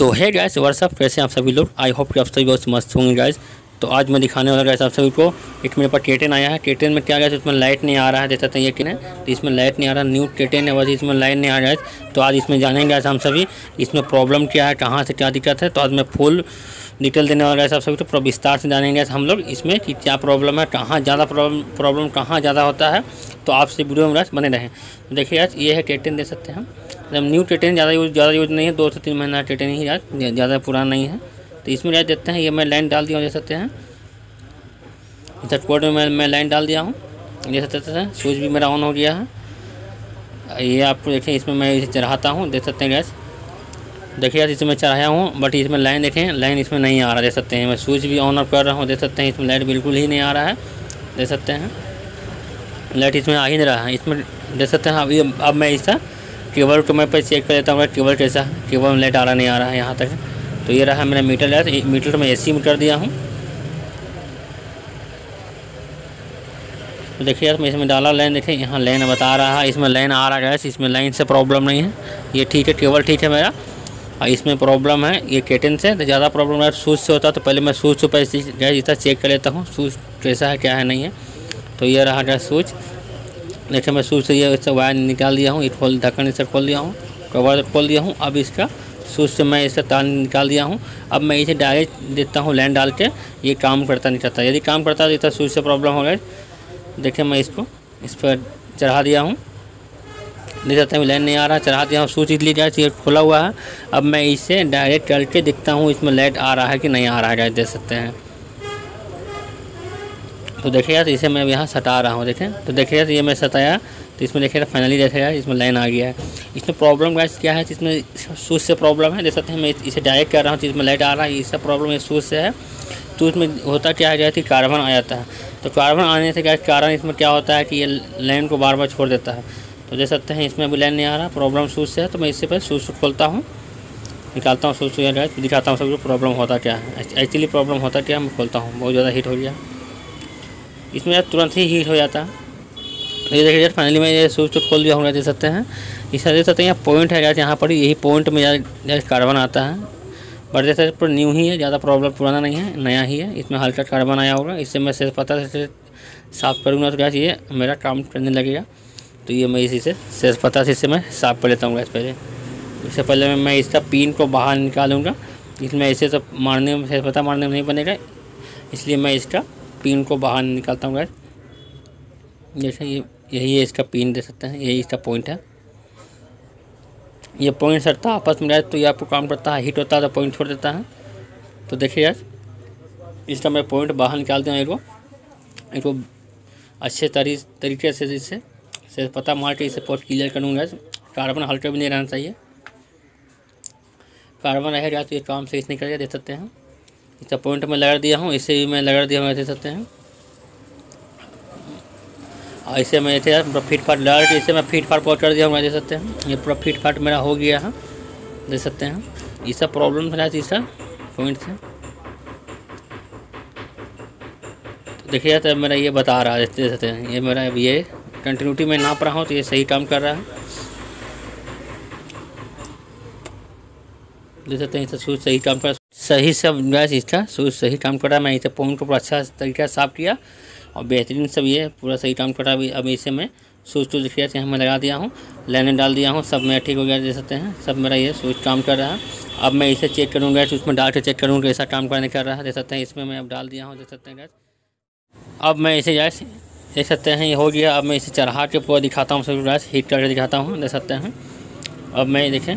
तो है gas WhatsApp कैसे आप सभी लोग? आई होप कि आप सभी बहुत मस्त होंगे गैस तो आज मैं दिखाने वाला गैस आप सभी को एक मेरे पास टेटेन आया है। टेटेन में क्या गया इसमें लाइट नहीं आ रहा है, देख सकते हैं ये कि तो इसमें लाइट नहीं आ रहा न्यू टेटेन है, बस इसमें लाइट नहीं आ रहा है। तो आज इसमें जानेंगे हम सभी, इसमें प्रॉब्लम क्या है, कहाँ से क्या दिक्कत है। तो आज मैं फुल डिटेल देने वाला गैस आप सभी तो पूरा विस्तार से जानेंगे हम लोग इसमें कि क्या प्रॉब्लम है, कहाँ ज़्यादा प्रॉब्लम प्रॉब्लम कहाँ ज़्यादा होता है। तो आपसे वीडियो में बने रहें। तो देखिए आज ये है टेटेन दे सकते हैं जब न्यू टेटेन ज़्यादा यूज़ ज़्यादा यूज़ नहीं है, दो से तीन महीना टेटेन ही ज़्यादा पुराना नहीं है। तो इसमें याद देते हैं, ये मैं लाइन डाल दिया दे सकते हैं। इधर कोड में मैं मैं लाइन डाल दिया हूँ देख सकते हैं स्विच भी मेरा ऑन हो गया है। ये आपको देखें, इसमें मैं इसे चढ़ाता हूँ, देख सकते हैं गैस देखिए इसमें चढ़ाया हूँ बट इसमें लाइन देखें लाइन इसमें नहीं आ रहा, देख सकते हैं। मैं स्विच भी ऑन ऑफ़ कर रहा हूँ, देख सकते हैं, इसमें लाइट बिल्कुल ही नहीं आ रहा है, देख सकते हैं। लाइट इसमें आ ही नहीं रहा है, इसमें देख सकते हैं अभी अब मैं इसका केबल को मैं पे चेक कर लेता हूँ केबल कैसा? में लाइट आ रहा, नहीं आ रहा है यहाँ तक। तो ये रहा मेरा मीटर लाइट मीटर में एसी मीटर दिया हूँ। तो देखिए यार, मैं इसमें डाला लाइन देखिए, यहाँ लाइन बता रहा है, इसमें लाइन आ रहा है इसमें लाइन से प्रॉब्लम नहीं है। ये ठीक है, केबल ठीक है मेरा। और इसमें प्रॉब्लम है, ये केटन से तो ज़्यादा प्रॉब्लम है। सूज से होता तो पहले मैं सूज से पैसे गैस इतना चेक कर लेता हूँ सूज कैसा है, क्या है, नहीं है। तो ये रहा गैस सूज देखिए, मैं सूज से ये इससे वायर निकाल दिया हूँ ये खोल ढक्कन इसे खोल दिया हूँ, कवर खोल दिया हूँ, अब इसका सूज से मैं इसका तार निकाल दिया हूँ। अब मैं इसे डायरेक्ट देता हूँ लाइन डाल के, ये काम करता नहीं चाहता यदि काम करता तो सूज से प्रॉब्लम हो गया देखिए, मैं इसको, इस पर चढ़ा दिया हूँ। देख सकते हैं लाइन नहीं आ रहा, चढ़ा दिया हूँ सूच इसलिए गैस ये खुला हुआ है। अब मैं इसे डायरेक्ट चल के देखता हूँ, इसमें लाइट आ रहा है कि नहीं आ रहा है गैस देख सकते हैं। तो देखिए यार, इसे मैं यहाँ सटा रहा हूँ, देखें। तो देखिए यार, ये मैं सताया तो इसमें देखिए फाइनली देखिए यार, इसमें लाइन आ गया है। इसमें प्रॉब्लम गैस क्या है इसमें सूच से प्रॉब्लम है? देख सकते हैं मैं इसे डायरेक्ट कर रहा हूँ तो इसमें लाइट आ रहा है इसका प्रॉब्लम इस सूच से है। तो इसमें होता क्या है कि कार्बन आ जाता है। तो कार्बन आने से क्या कारण इसमें क्या होता है कि ये लाइन को बार बार छोड़ देता है। तो देख सकते हैं, इसमें अभी लाइन नहीं आ रहा प्रॉब्लम सूज से है तो मैं इससे पहले सूज खोलता हूँ। निकालता हूँ सूज दिखाता हूँ सबको प्रॉब्लम होता क्या है। एक्चुअली प्रॉब्लम होता क्या है, मैं खोलता हूँ, बहुत ज़्यादा हीट हो गया। इसमें यार तुरंत ही हीट हो जाता। ये देखिए यार फाइनली मैं ये सूज तो खोल दिया हूँ देख सकते हैं। इस देख सकते हैं यहाँ पॉइंट है यहाँ पर यही पॉइंट में ज़्यादा कार्बन आता है। बट जैसे पर न्यू ही है, ज़्यादा प्रॉब्लम पुराना नहीं है, नया ही है। इसमें हल्का कार्बन आया होगा, इससे मैं से पता से साफ़ करूँगा तो क्या ये मेरा काम करने लगेगा। तो ये मैं इसी से सेज पता से इससे मैं साफ़ कर लेता हूँ गैस पहले। इससे पहले मैं इसका पिन को बाहर निकालूँगा। इसमें ऐसे तो मारने में सेज पता मारने में नहीं बनेगा। इसलिए मैं इसका पिन को बाहर निकालता हूँ गैस जैसे ये, यही है इसका पिन दे सकते हैं, यही इसका पॉइंट है। ये पॉइंट सटता आपस में गैस तो ये आपको काम करता है हीट होता है तो पॉइंट छोड़ देता है। तो देखिए गैस इसका मैं पॉइंट बाहर निकाल दूँ इसको इसको अच्छे तरी, तरीके से इससे से पता मार के इसे पॉट क्लियर करूँगा कार्बन हल्का भी नहीं रहना चाहिए। कार्बन रहेगा तो ये काम सही नहीं करेगा, देख सकते हैं। इसका पॉइंट में लगा दिया हूँ, इसे भी मैं लगा दिया हूँ देख सकते हैं। और इसे मैं ऐसे पूरा फीट फाट लगा के इसे मैं फीट फाट पॉट कर दिया हूँ देख सकते हैं। ये पूरा फीट फाट मेरा हो गया है देख सकते हैं। ये सब प्रॉब्लम था इसका पॉइंट से तो देखिए तो मेरा ये बता रहा है देख सकते हैं। ये मेरा ये कंटिन्यूटी में नाप रहा हूँ तो ये सही काम कर रहा है। देख सकते हैं इसका सही काम कर सही सब गैस इसका सूज सही काम कर रहा है मैं इसे पॉइंट को पूरा अच्छा तरीका से साफ़ किया और बेहतरीन सब ये पूरा सही काम कर रहा है अभी इसे मैं सूज टूज किया यहाँ मैं लगा दिया हूँ, लाइनें डाल दिया हूँ, सब मेरा ठीक हो गया दे सकते हैं, सब मेरा ये सूज काम कर रहा है। अब मैं इसे चेक करूँगा उसमें डाल के चेक करूँगा कैसा काम करने कर रहा है दे सकते हैं, इसमें मैं अब डाल दिया हूँ दे सकते हैं गैस अब मैं इसे गैस देख सकते हैं, ये हो गया, अब मैं इसे चढ़ा के पूरा दिखाता हूँ सभी गैस हीट करके दिखाता हूँ दे सकते हैं। अब मैं देखें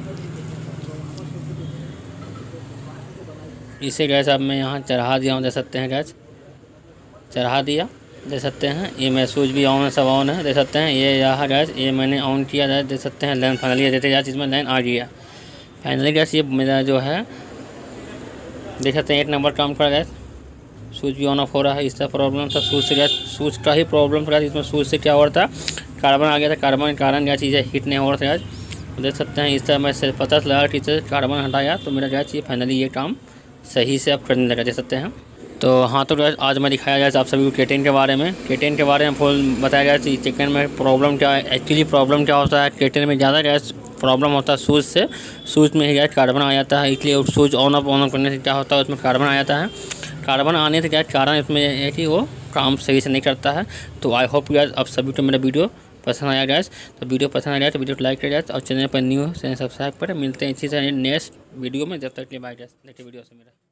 इसे गैस अब मैं यहाँ चढ़ा दिया हूँ, देख सकते हैं गैस चढ़ा दिया दे सकते हैं। ये मैं स्विच भी ऑन है, सब ऑन है दे सकते हैं। ये यहाँ गैस ये मैंने ऑन किया जाए देख सकते हैं। लाइन फाइनली देते जाए इसमें लाइन आ गया। फाइनली गैस ये मेरा जो है, देख सकते हैं, एक नंबर काम कर गैस स्विच भी ऑन ऑफ़ हो रहा है इसका प्रॉब्लम था। स्विच से गैस स्विच का ही प्रॉब्लम था इसमें स्विच से क्या हो रहा था? कार्बन आ गया था कार्बन के कारण गैस चीज़ें हीट नहीं हो रहा था गैस देख सकते हैं, इस तरह मैं पता चला कि इसे कार्बन हटाया तो मेरा गैस ये फाइनली ये काम सही से आप करने लगा देख सकते हैं। तो हाँ तो आज मैं दिखाया गया आप सभी को केटेन के बारे में। केटेन के बारे में फुल बताया गया कि चिकन में प्रॉब्लम क्या है एक्चुअली प्रॉब्लम क्या होता है। केटेन में ज़्यादा गैस प्रॉब्लम होता है सूज से। सूज में ही गैस कार्बन आ जाता है, इसलिए सूज ऑन ऑफ़ ऑन ऑफ़ करने से क्या होता है, उसमें कार्बन आ जाता है। कार्बन आने से क्या कारण इसमें है कि वो काम सही से नहीं करता है। तो आई होप गैस अब सभी को मेरा वीडियो पसंद आया जाए तो वीडियो पसंद आ जाए तो वीडियो को लाइक कर जाए और चैनल पर न्यू चैनल सब्सक्राइब करें। मिलते हैं इसी तरह नेक्स्ट वीडियो में, जब तक के बाय गैस नेक्स्ट वीडियो से मेरा